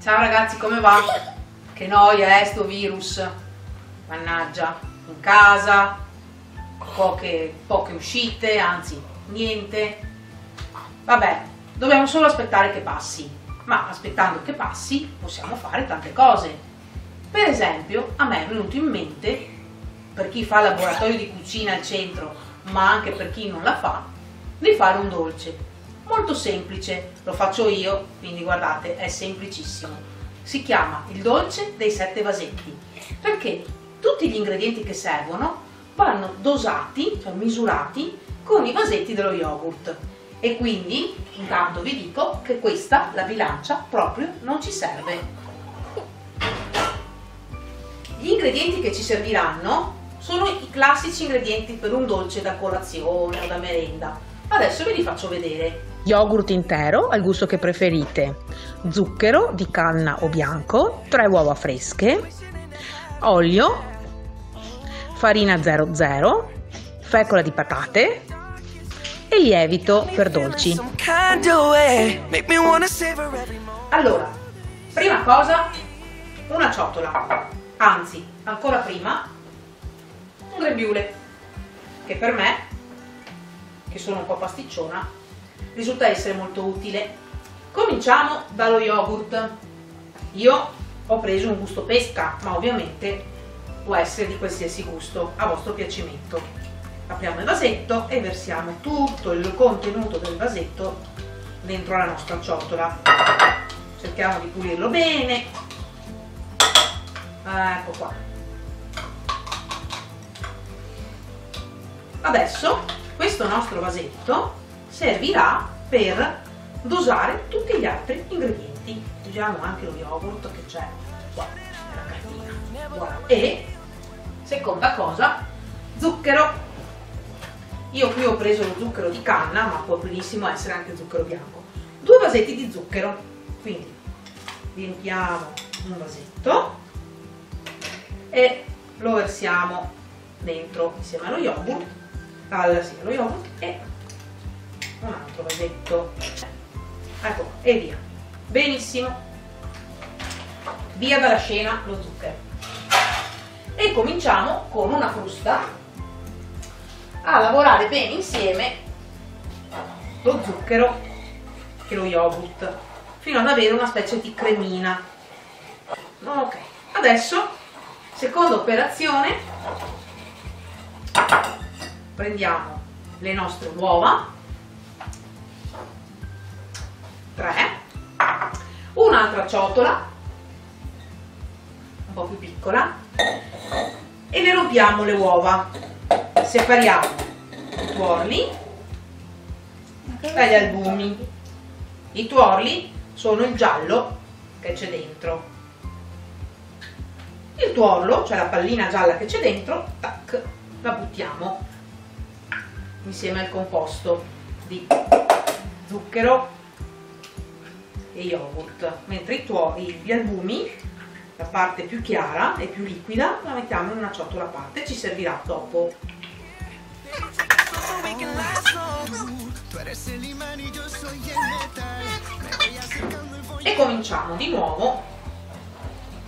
Ciao ragazzi, come va? Che noia, eh, sto virus. Mannaggia, in casa, poche, poche uscite, anzi, niente. Vabbè, dobbiamo solo aspettare che passi. Ma aspettando che passi, possiamo fare tante cose. Per esempio, a me è venuto in mente, per chi fa laboratorio di cucina al centro, ma anche per chi non la fa, di fare un dolce molto semplice, lo faccio io, quindi guardate, è semplicissimo. Si chiama il dolce dei sette vasetti, perché tutti gli ingredienti che servono vanno dosati, cioè misurati, con i vasetti dello yogurt. E quindi, intanto vi dico che questa, la bilancia, proprio non ci serve. Gli ingredienti che ci serviranno sono i classici ingredienti per un dolce da colazione o da merenda. Adesso ve li faccio vedere. Yogurt intero al gusto che preferite, zucchero di canna o bianco, 3 uova fresche, olio, farina 00, fecola di patate e lievito per dolci. Allora, prima cosa, una ciotola, anzi, ancora prima, un grembiule, che per me, che sono un po' pasticciona, risulta essere molto utile. Cominciamo dallo yogurt. Io ho preso un gusto pesca, ma ovviamente può essere di qualsiasi gusto, a vostro piacimento. Apriamo il vasetto e versiamo tutto il contenuto del vasetto dentro la nostra ciotola. Cerchiamo di pulirlo bene. Ecco qua. Adesso questo nostro vasetto servirà per dosare tutti gli altri ingredienti. Usiamo anche lo yogurt che c'è qua nella cartina. Voilà. E seconda cosa, zucchero. Io qui ho preso lo zucchero di canna, ma può benissimo essere anche zucchero bianco. Due vasetti di zucchero. Quindi riempiamo un vasetto e lo versiamo dentro insieme allo yogurt, al, sì, allo yogurt e un altro vasetto ecco e via. Benissimo. Via dalla scena lo zucchero. E cominciamo con una frusta a lavorare bene insieme lo zucchero e lo yogurt fino ad avere una specie di cremina. Ok adesso seconda operazione prendiamo le nostre uova 3 un'altra ciotola un po' più piccola e ne rompiamo le uova. Separiamo i tuorli dagli albumi. i tuorli sono il giallo che c'è dentro. Il tuorlo, cioè la pallina gialla che c'è dentro, tac, la buttiamo insieme al composto di zucchero e yogurt, mentre i tuoi, gli albumi, la parte più chiara e più liquida, la mettiamo in una ciotola a parte, ci servirà dopo. E cominciamo di nuovo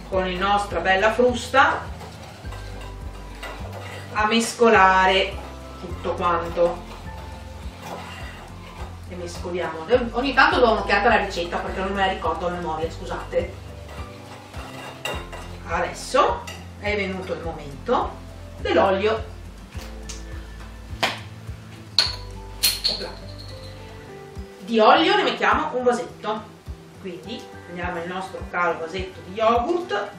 con la nostra bella frusta a mescolare tutto quanto e mescoliamo. Ogni tanto do un'occhiata alla ricetta perché non me la ricordo a memoria, scusate. Adesso è venuto il momento dell'olio. Di olio ne mettiamo un vasetto. Quindi prendiamo il nostro caro vasetto di yogurt,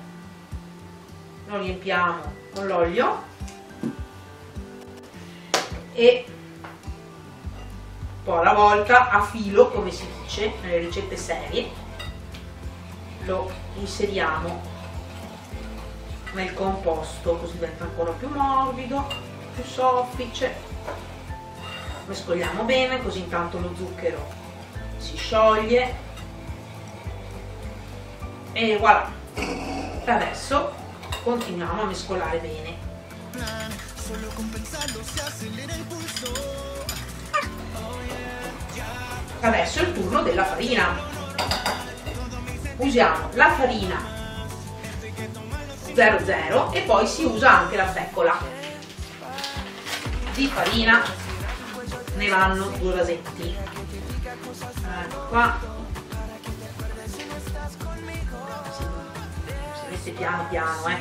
lo riempiamo con l'olio e po' alla volta a filo come si dice nelle ricette serie. Lo inseriamo nel composto così diventa ancora più morbido più soffice. Mescoliamo bene così intanto lo zucchero si scioglie. E voilà. Adesso continuiamo a mescolare bene Adesso è il turno della farina. usiamo la farina 00 e poi si usa anche la fecola di farina. Ne vanno due vasetti. Ecco qua. Si mette piano piano eh.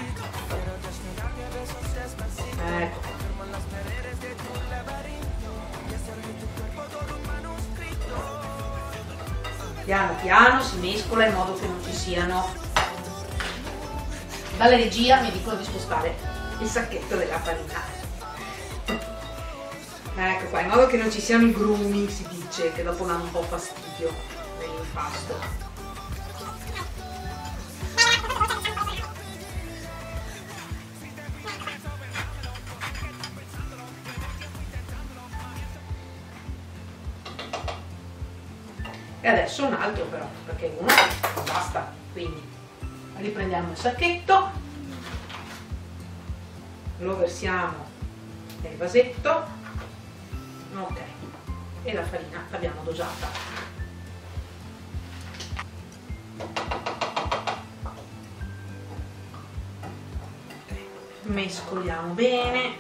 Ecco piano piano si mescola in modo che non ci siano dalla regia mi dicono di spostare il sacchetto della farina ecco qua in modo che non ci siano i grumi si dice che dopo danno un po' fastidio nell'impasto adesso un altro però perché uno basta. Quindi riprendiamo il sacchetto. Lo versiamo nel vasetto. Ok. E la farina l'abbiamo dosata. Mescoliamo bene.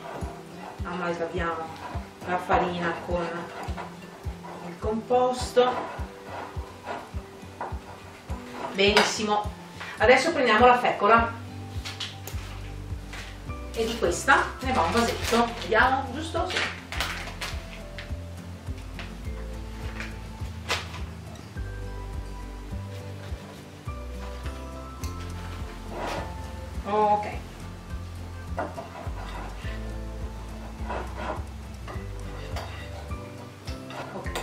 Amalgamiamo la farina con il composto benissimo. Adesso prendiamo la fecola. E di questa ne va un vasetto. Vediamo giusto? Sì. ok.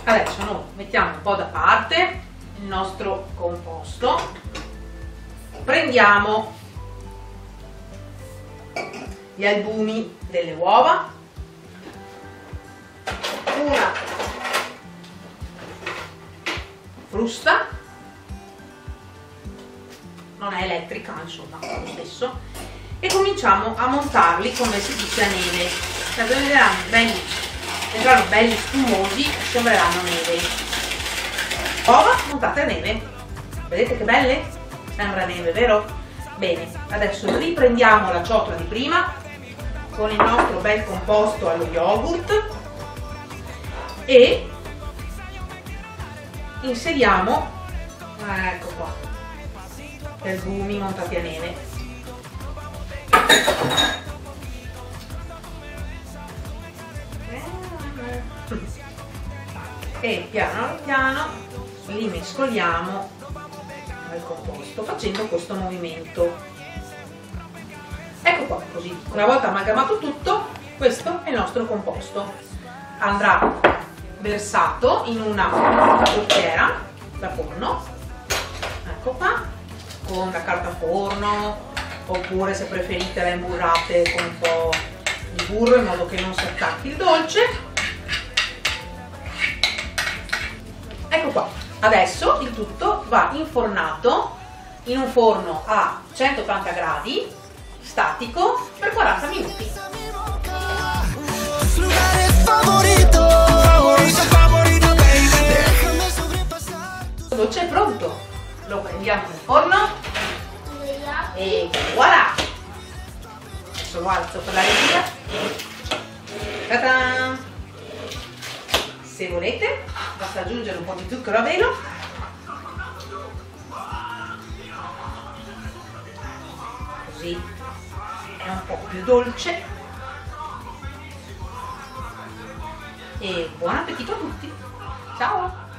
Adesso noi mettiamo un po' da parte nostro composto. Prendiamo gli albumi delle uova. Una frusta. Non è elettrica insomma lo stesso. E cominciamo a montarli come si dice a neve. Cioè belli, belli spumosi sembreranno neve uova montate a neve vedete che belle? sembra neve vero? bene adesso riprendiamo la ciotola di prima con il nostro bel composto allo yogurt e inseriamo ecco qua per gumi montati a neve e piano piano li mescoliamo al composto facendo questo movimento. Ecco qua così una volta amalgamato tutto questo è il nostro composto. Andrà versato in una bottiera da forno ecco qua con la carta forno oppure se preferite la imburrate con un po' di burro in modo che non si attacchi il dolce Adesso il tutto va infornato in un forno a 180 gradi statico per 40 minuti. Il dolce è pronto, lo prendiamo nel forno e voilà! Adesso lo alzo per la regia. Ta-da! Se volete. Basta aggiungere un po' di zucchero a velo. Così. È un po' più dolce. E buon appetito a tutti. Ciao